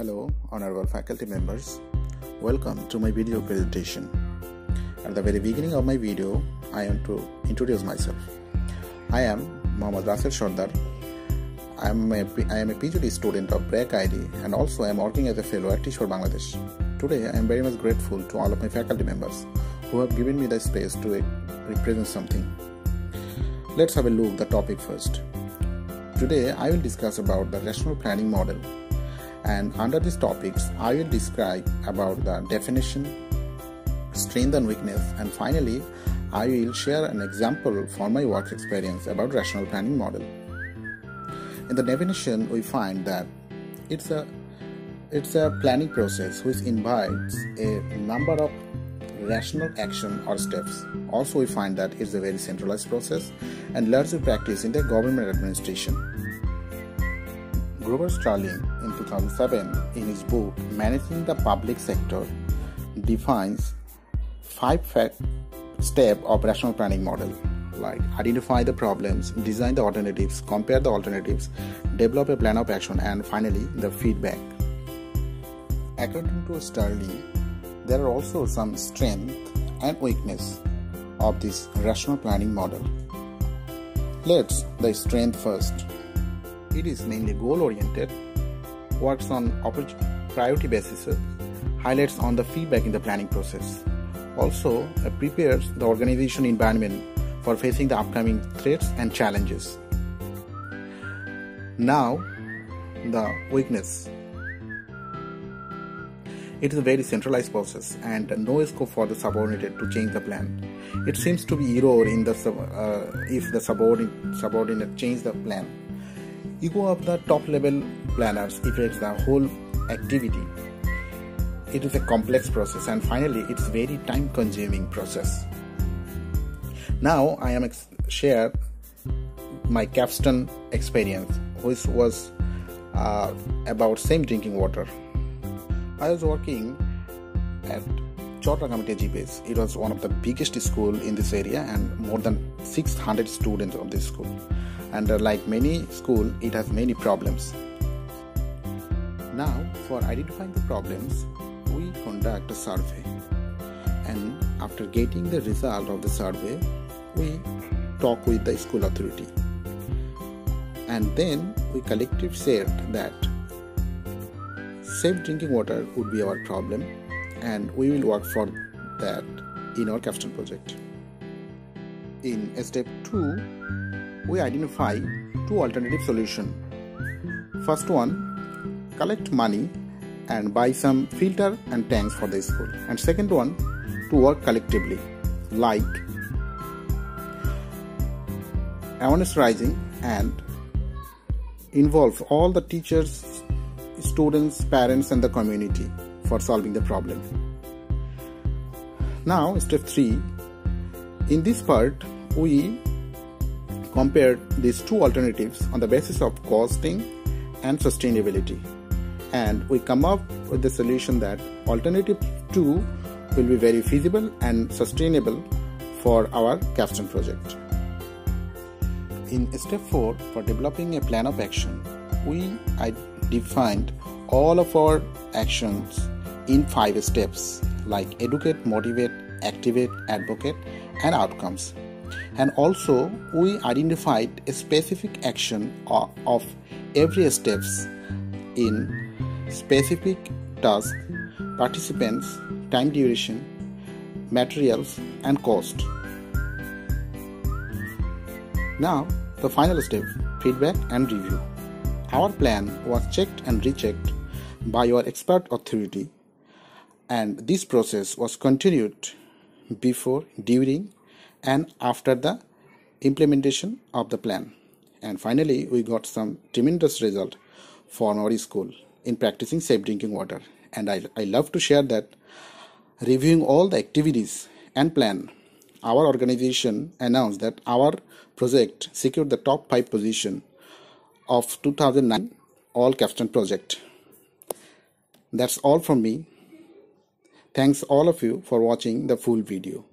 Hello, honorable faculty members. Welcome to my video presentation. At the very beginning of my video, I want to introduce myself. I am Mohammad Rasel Sardar. I am a, I am a PhD student of BRAC ID and also I am working as a fellow at for Bangladesh. Today, I am very much grateful to all of my faculty members who have given me the space to represent something. Let's have a look at the topic first. Today, I will discuss about the rational planning model and under these topics I will describe about the definition, strength and weakness and finally I will share an example from my work experience about rational planning model. In the definition we find that it's a it's a planning process which invites a number of rational action or steps. Also we find that it's a very centralized process and largely practiced in the government administration. Grover Starling in 2007 in his book Managing the Public Sector defines five step operational planning model like identify the problems, design the alternatives, compare the alternatives, develop a plan of action and finally the feedback. According to Starling, there are also some strength and weakness of this rational planning model. Let's the strength first. It is mainly goal oriented, works on priority basis, highlights on the feedback in the planning process. Also, uh, prepares the organization environment for facing the upcoming threats and challenges. Now, the weakness. It is a very centralized process and no scope for the subordinate to change the plan. It seems to be error in the uh, if the subordinate subordinate change the plan ego of the top level planners affects the whole activity. It is a complex process and finally it's very time consuming process. Now i am ex- share my capstone experience which was uh, about same drinking water. I was working at Chotrangamate GBS. It was one of the biggest school in this area and more than 600 students of this school and uh, like many school it has many problems. Now for identifying the problems we conduct a survey. And after getting the result of the survey we talk with the school authority. And then we collectively said that safe drinking water would be our problem and we will work for that in our capstone project. In step 2 we identify two alternative solutions. First one, collect money and buy some filter and tanks for the school. And second one, to work collectively, like awareness rising and involve all the teachers, students, parents and the community for solving the problem. Now, step 3. In this part, we compared these two alternatives on the basis of costing and sustainability. And we come up with the solution that alternative 2 will be very feasible and sustainable for our capstone project. In step 4, for developing a plan of action, we defined all of our actions in five steps like educate, motivate, activate, advocate, and outcomes and also we identified a specific action of every steps in specific task participants time duration materials and cost. Now the final step feedback and review. Our plan was checked and rechecked by your expert authority and this process was continued before during and after the implementation of the plan. And finally, we got some tremendous result for our school in practicing safe drinking water. And I, I love to share that reviewing all the activities and plan, our organization announced that our project secured the top 5 position of 2009 all capstone project. That's all from me. Thanks all of you for watching the full video.